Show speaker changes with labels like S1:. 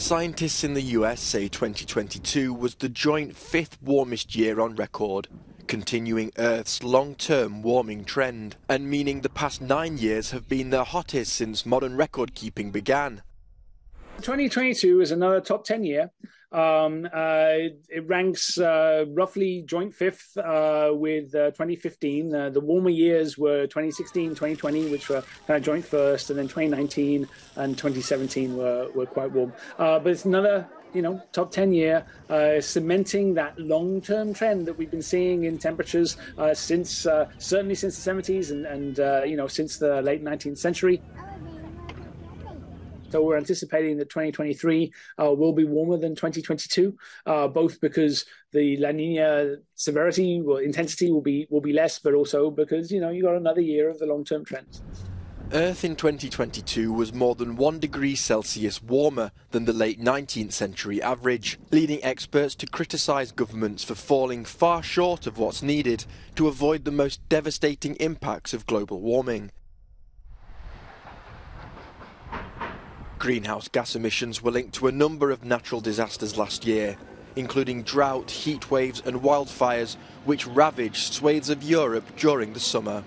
S1: Scientists in the US say 2022 was the joint fifth warmest year on record, continuing Earth's long term warming trend, and meaning the past nine years have been the hottest since modern record keeping began.
S2: 2022 is another top 10 year. Um, uh, it ranks uh, roughly joint fifth uh, with uh, 2015. Uh, the warmer years were 2016, 2020, which were kind of joint first, and then 2019 and 2017 were, were quite warm. Uh, but it's another you know, top 10 year, uh, cementing that long term trend that we've been seeing in temperatures uh, since uh, certainly since the 70s and, and you know, since the late 19th century. So we're anticipating that 2023 uh, will be warmer than 2022, uh, both because the La Nina severity or intensity will be will be less, but also because you know you got another year of the long term trends.
S1: Earth in 2022 was more than 1 degree Celsius warmer than the late 19th century average, leading experts to criticise governments for falling far short of what's needed to avoid the most devastating impacts of global warming. Greenhouse gas emissions were linked to a number of natural disasters last year, including drought, heat waves and wildfires, which ravaged swathes of Europe during the summer.